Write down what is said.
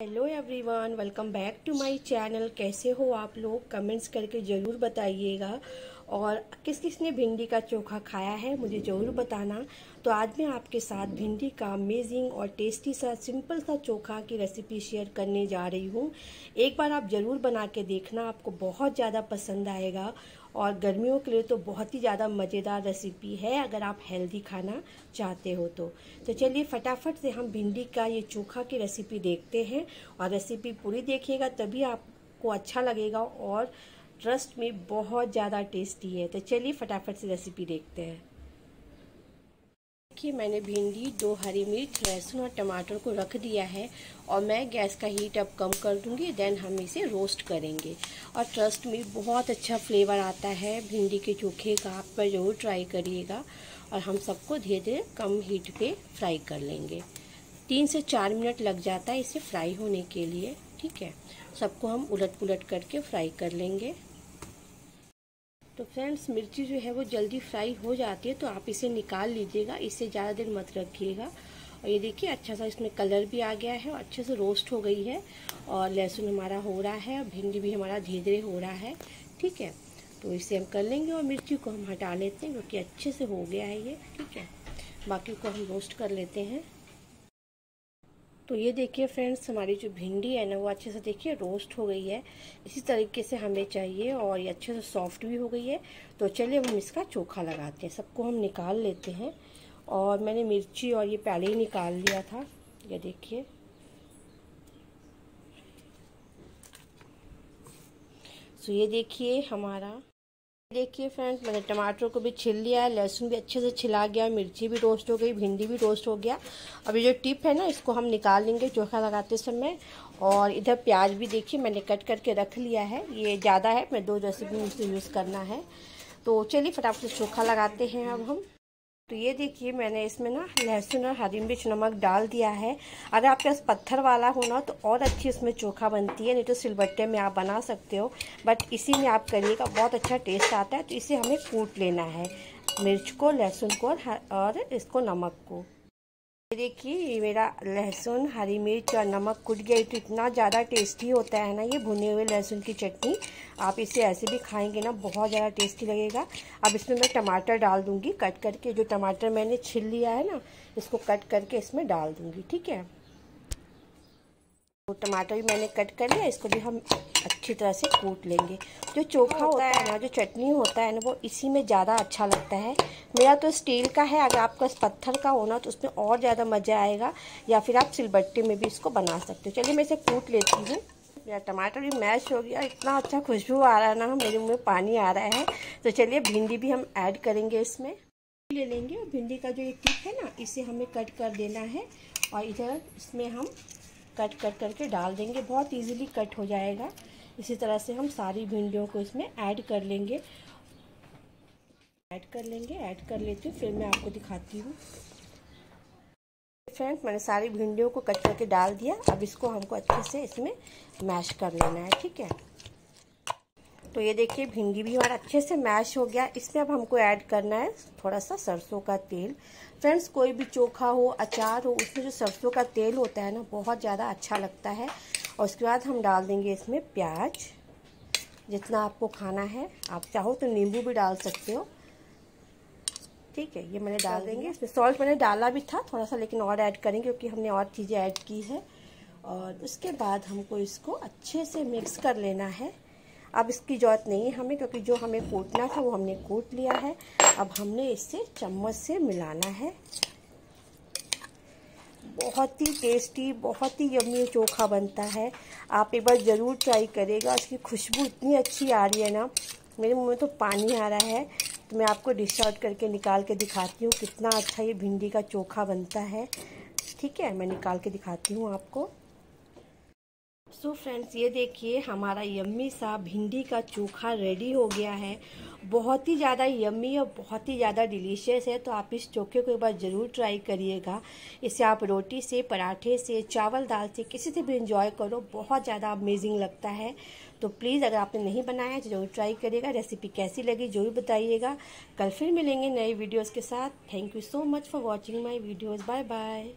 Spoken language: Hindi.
Hello everyone welcome back to my channel कैसे हो आप लोग? कमेंट्स करके ज़रूर बताइएगा। और किस किस ने भिंडी का चोखा खाया है, मुझे ज़रूर बताना। तो आज मैं आपके साथ भिंडी का अमेजिंग और टेस्टी सा सिंपल सा चोखा की रेसिपी शेयर करने जा रही हूँ। एक बार आप ज़रूर बना के देखना, आपको बहुत ज़्यादा पसंद आएगा। और गर्मियों के लिए तो बहुत ही ज़्यादा मज़ेदार रेसिपी है, अगर आप हेल्दी खाना चाहते हो तो। तो चलिए फटाफट से हम भिंडी का ये चोखा की रेसिपी देखते हैं। और रेसिपी पूरी देखिएगा, तभी आपको अच्छा लगेगा और ट्रस्ट में बहुत ज़्यादा टेस्टी है। तो चलिए फटाफट से रेसिपी देखते हैं। देखिए, मैंने भिंडी, दो हरी मिर्च, लहसुन और टमाटर को रख दिया है और मैं गैस का हीट अब कम कर दूँगी देन हम इसे रोस्ट करेंगे। और ट्रस्ट में बहुत अच्छा फ्लेवर आता है भिंडी के चोखे का। आप पर ज़रूर ट्राई करिएगा और हम सबको धीरे धीरे कम हीट पे फ्राई कर लेंगे। तीन से चार मिनट लग जाता है इसे फ्राई होने के लिए। ठीक है? सबको हम उलट पुलट करके फ्राई कर लेंगे। तो फ्रेंड्स मिर्ची जो है वो जल्दी फ्राई हो जाती है तो आप इसे निकाल लीजिएगा। इसे ज़्यादा देर मत रखिएगा। और ये देखिए अच्छा सा इसमें कलर भी आ गया है और अच्छे से रोस्ट हो गई है और लहसुन हमारा हो रहा है और भिंडी भी हमारा धीरे धीरे हो रहा है। ठीक है? तो इसे हम कर लेंगे और मिर्ची को हम हटा लेते हैं क्योंकि अच्छे से हो गया है ये। ठीक है? बाकी को हम रोस्ट कर लेते हैं। तो ये देखिए फ्रेंड्स, हमारी जो भिंडी है ना, वो अच्छे से देखिए रोस्ट हो गई है। इसी तरीके से हमें चाहिए और ये अच्छे से सॉफ्ट भी हो गई है। तो चलिए हम इसका चोखा लगाते हैं। सबको हम निकाल लेते हैं। और मैंने मिर्ची और ये पहले ही निकाल लिया था। ये देखिए। तो ये देखिए हमारा देखिए फ्रेंड्स मैंने टमाटर को भी छिल लिया है, लहसुन भी अच्छे से छिला गया मिर्ची भी रोस्ट हो गई, भिंडी भी रोस्ट हो गया। अब ये जो टिप है ना, इसको हम निकाल लेंगे चोखा लगाते समय। और इधर प्याज भी देखिए, मैंने कट करके रख लिया है। ये ज़्यादा है, मैं दो रेसिपी मुझसे यूज़ करना है। तो चलिए फटाफट से चोखा लगाते हैं अब हम। तो ये देखिए, मैंने इसमें ना लहसुन और हरी मिर्च नमक डाल दिया है। अगर आपके पास पत्थर वाला हो ना तो और अच्छी उसमें चोखा बनती है, नहीं तो सिलबट्टे में आप बना सकते हो। बट इसी में आप करिएगा, बहुत अच्छा टेस्ट आता है तो इसे हमें कूट लेना है। मिर्च को, लहसुन को और इसको नमक को। देखिए मेरा लहसुन, हरी मिर्च और नमक कुट गया। तो इतना ज़्यादा टेस्टी होता है ना, ये भुने हुए लहसुन की चटनी। आप इसे ऐसे भी खाएँगे ना, बहुत ज़्यादा टेस्टी लगेगा। अब इसमें मैं टमाटर डाल दूँगी, कट करके। जो टमाटर मैंने छिल लिया है ना, इसको कट करके इसमें डाल दूँगी, ठीक है? तो टमाटर भी मैंने कट कर लिया इसको भी हम अच्छी तरह से कूट लेंगे। जो चोखा होता है। ना जो चटनी होता है ना वो इसी में ज़्यादा अच्छा लगता है। मेरा तो स्टील का है अगर आपका पत्थर का होना तो उसमें और ज़्यादा मज़ा आएगा या फिर आप सिलबट्टे में भी इसको बना सकते हो। चलिए मैं इसे कूट लेती हूँ। मेरा टमाटर भी मैश हो गया इतना अच्छा खुशबू आ रहा है ना मेरे मुँह में पानी आ रहा है। तो चलिए भिंडी भी हम ऐड करेंगे इसमें। ले लेंगे और भिंडी का जो ये टिप है ना इसे हमें कट कर देना है और इधर इसमें हम कट कट करके डाल देंगे। बहुत इजीली कट हो जाएगा। इसी तरह से हम सारी भिंडियों को इसमें ऐड कर लेंगे। ऐड कर लेंगे ऐड कर लेती हूँ, फिर मैं आपको दिखाती हूँ। फ्रेंड्स, मैंने सारी भिंडियों को कट करके डाल दिया। अब इसको हमको अच्छे से इसमें मैश कर लेना है, ठीक है? तो ये देखिए, भिंडी भी हमारा अच्छे से मैश हो गया। इसमें अब हमको ऐड करना है थोड़ा सा सरसों का तेल। फ्रेंड्स, कोई भी चोखा हो, अचार हो, उसमें जो सरसों का तेल होता है ना, बहुत ज़्यादा अच्छा लगता है। और उसके बाद हम डाल देंगे इसमें प्याज। जितना आपको खाना है, आप चाहो तो नींबू भी डाल सकते हो। ठीक है, ये मैंने डाल देंगे। इसमें सॉल्ट मैंने डाला भी था थोड़ा सा लेकिन और ऐड करेंगे क्योंकि हमने और चीज़ें ऐड की है। और उसके बाद हमको इसको अच्छे से मिक्स कर लेना है। अब इसकी ज़रूरत नहीं है हमें, क्योंकि जो हमें कूटना था वो हमने कूट लिया है। अब हमने इससे चम्मच से मिलाना है। बहुत ही टेस्टी बहुत ही यमी चोखा बनता है। आप एक बार ज़रूर ट्राई करेगा। उसकी खुशबू इतनी अच्छी आ रही है ना, मेरे मुँह में तो पानी आ रहा है। तो मैं आपको डिश आउट करके निकाल के दिखाती हूँ कितना अच्छा ये भिंडी का चोखा बनता है। ठीक है, मैं निकाल के दिखाती हूँ आपको। सो so फ्रेंड्स ये देखिए, हमारा यम्मी सा भिंडी का चोखा रेडी हो गया है। बहुत ही ज़्यादा यम्मी और बहुत ही ज़्यादा डिलीशियस है तो आप इस चोखे को एक बार ज़रूर ट्राई करिएगा। इसे आप रोटी से, पराठे से, चावल दाल से, किसी से भी इंजॉय करो, बहुत ज़्यादा अमेजिंग लगता है। तो प्लीज़ अगर आपने नहीं बनाया तो ज़रूर ट्राई करिएगा। रेसिपी कैसी लगी, ज़रूर बताइएगा। कल फिर मिलेंगे नए वीडियोज़ के साथ। Thank you so much for watching my videos bye bye